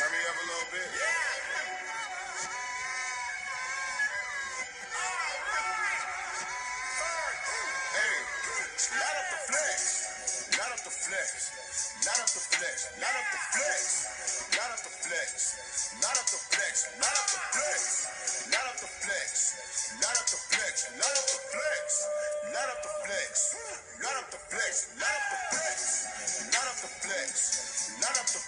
Turn me up a little bit. Hey, light up the flex. Light up the flex. Light up the flex. Light up the flex. Light up the flex. Light up the flex. Light up the flex. Light up the flex. Light up the flex. Light up the flex. Light up the flex. Light up the flex. Light up the flex. Light up the flex. Light up the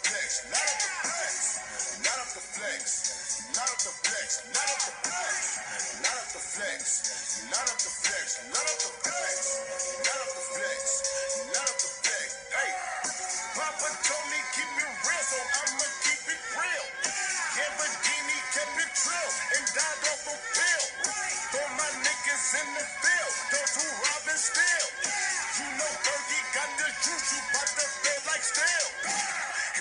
the flex, not at the flex, not at the flex, not at the flex, not at the flex, not at the flex, not at the flex, not at the flex. Hey, Papa told me keep me real, so I'ma keep it real. Lamborghini kept it trill and died off a pill. Throw my niggas in the field, those who robbing still. You know Fergie got the juice, you bout to feel like steel.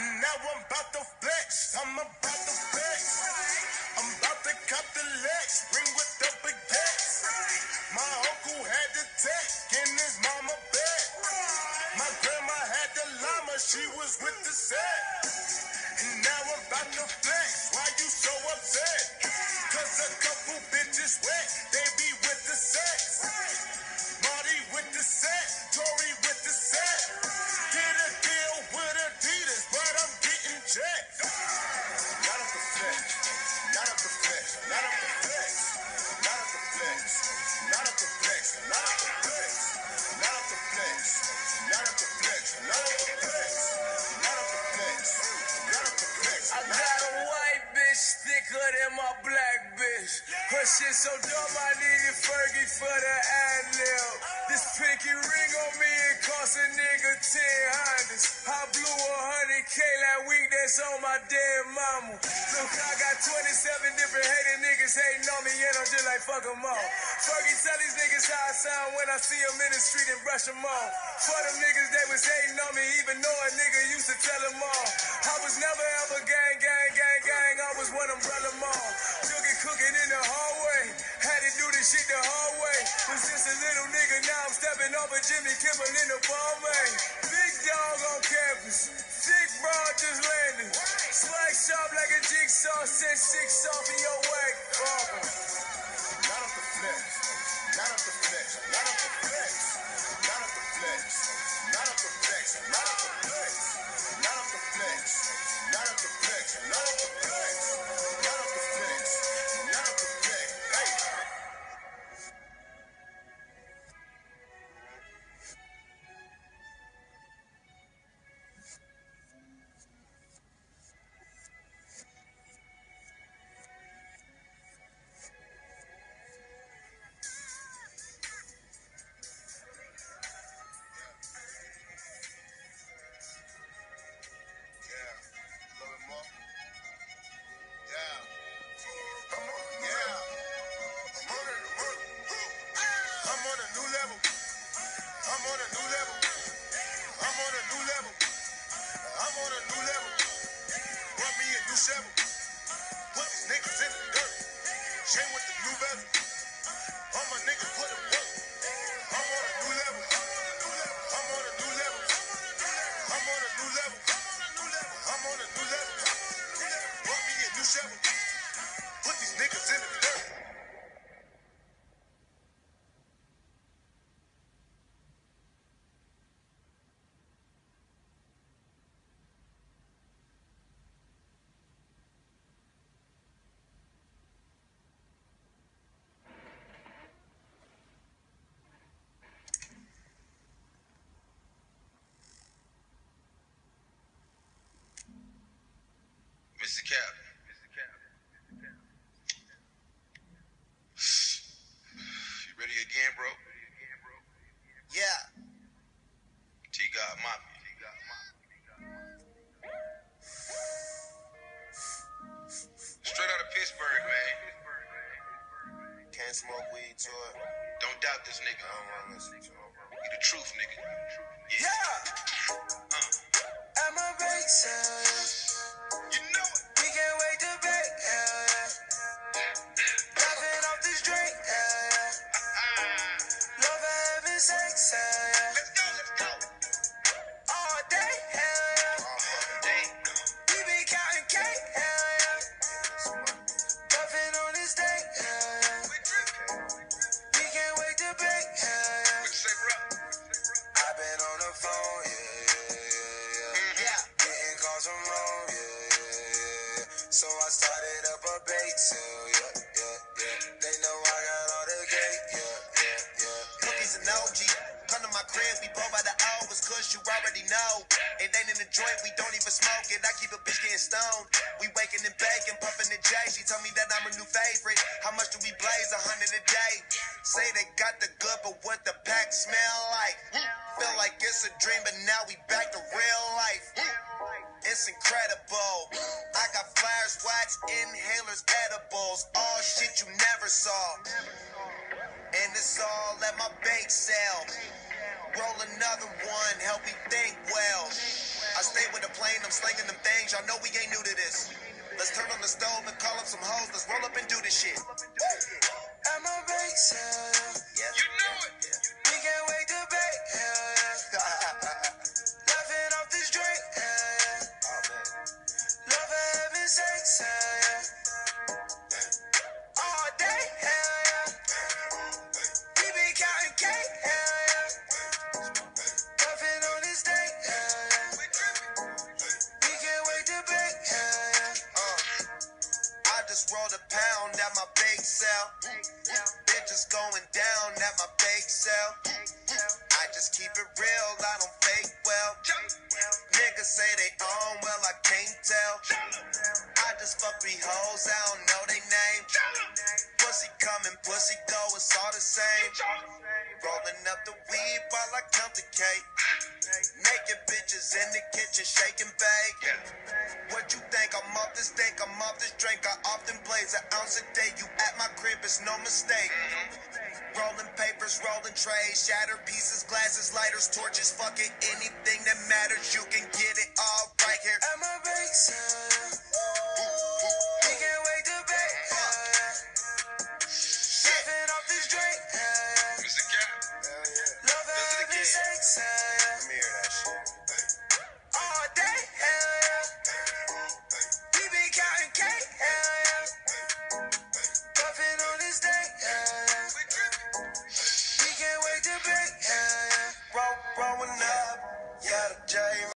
And now I'm about to flex. I'm about she was with the set. And now I'm about to flex. Why you so upset? Cause a couple bitches wet, they be with the sex. Marty with the set, shit so dumb, I needed Fergie for the ad lib. This pinky ring on me, it cost a nigga 10 hundreds. I blew a hundred K that week, that's on my dead mama. Look, I got 27 different hating niggas hating on me, and I'm just like, fuck them all. Fergie tell these niggas how I sound when I see them in the street and brush them off. For them niggas, they was hating on me, even though a nigga used to tell them all. I was never ever gang, gang, gang, gang, I was one umbrella. Took it cooking in the hallway, this shit the hard way. Was just a little nigga, now I'm stepping over Jimmy Kimmel in the Balmain. Big dog on campus, thick broad just landed. Swag sharp like a jigsaw, sent six off in your whack. Barber. Up the flex, not up the flex, not up the flex, a new level. I'm on a new level. I'm on a new level. I'm on a new level. Run me a new shovel. Put these niggas in the dirt. Chain with the new bezel. All my niggas put it Can't smoke weed to it. Don't doubt this nigga. I don't want to listen to it, bro. He the truth, nigga. Yeah. Yeah. Uh, I'm a big They know We both by the hours, cause you already know. It ain't in the joint, we don't even smoke it. I keep a bitch getting stoned. We waking and baking, puffing the J. She told me that I'm a new favorite. How much do we blaze? A hundred a day. Say they got the good, but what the pack smell like? Feel like it's a dream, but now we back to real life. It's incredible. I got flares, wax, inhalers, edibles, all shit you never saw. And it's all at my bake sale. Roll another one, help me think well. I stay with the plane, I'm slinging them things. Y'all know we ain't new to this. Let's turn on the stove and call up some hoes. Let's roll up and do this shit. At my bake sale. Yeah. You know it. At my bake sale. Bitches going down at my bake sale. I just keep it real, I don't fake well. Niggas say they own, well, I can't tell. I just fuck three hoes, I don't know they name. Pussy coming, pussy go, it's all the same. Rolling up the weed while I count the cake. Naked bitches in the kitchen, shaking bake. What you think? I'm off this drink. I often blaze an ounce a day. You at my crib, it's no mistake. Rolling papers, rolling trays, shattered pieces, glasses, lighters, torches, fucking anything that matters. You can get it all right here. At my bake sale.